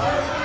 Amen.